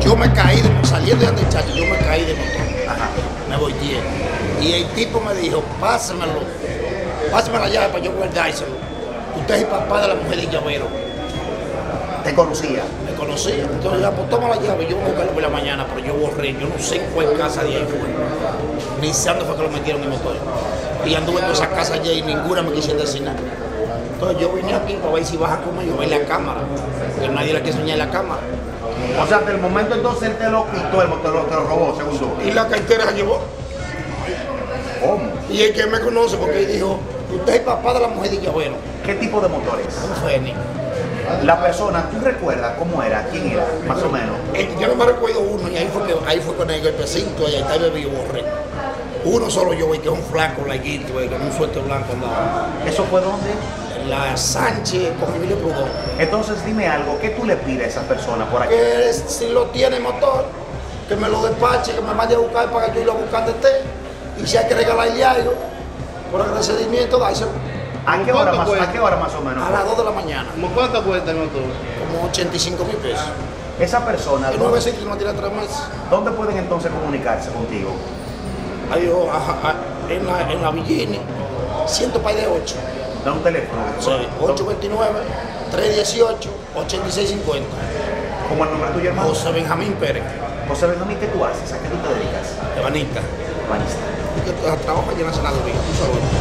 Yo me caí, de, saliendo de donde chacho, yo me caí de motor. Ajá. Me voy Y el tipo me dijo, pásamelo, pásame la llave para yo guardárselo. Usted es el papá de la mujer de llavero. ¿Te conocía? Me conocía. Entonces ya, pues toma la llave, yo voy a buscarlo por la mañana, pero yo borré, yo no sé en cuál casa de ahí fue. Ni sé fue que lo metieron en el motor. Y anduve en todas esas casas allá y ninguna me quisieron decir nada. Entonces yo vine aquí para ver si bajan conmigo, ver la cámara. Porque nadie le quiere enseñar la cámara. O sea, del momento entonces él te lo quitó, él te lo, te lo robó, según tú. Y la cartera la llevó. ¿Cómo? Y el que me conoce, porque él dijo, usted es el papá de la mujer de Llavero. ¿Qué tipo de motores? Un Fénix. La persona, ¿tú recuerdas cómo era? ¿Quién era? Más o menos. Eh, Yo no me recuerdo uno, y ahí fue, que, ahí fue con el golpecito, allá está el bebé borré. Uno solo yo, güey, que es un flaco, laguito, con un suerte blanco andaba. ¿Eso fue dónde? La Sánchez con Emilio Prudón. Entonces dime algo, ¿qué tú le pides a esa persona por aquí? Que si lo tiene motor, que me lo despache, que me mande a buscar para que yo irlo a buscar de té. Y si hay que regalarle algo, por agradecimiento, dárselo. ¿A qué, hora más, ¿A qué hora más o menos? A las 2 de la mañana, ¿Cómo cuánto cuesta el motor? como 85 mil pesos. Esa persona, Y nueve veces que no tiene atrás más. ¿dónde pueden entonces comunicarse contigo? Ahí en la, en la Villini, 100 pay de 8. Da un teléfono. Sí, 829-318-8650. ¿Cómo el nombre tuyo, hermano? José Benjamín Pérez, José Benjamín, ¿qué tú haces? ¿A qué tú te dedicas? Evanita. Banista. Y que trabaja allí en la senaduría, tú sabes. Bueno.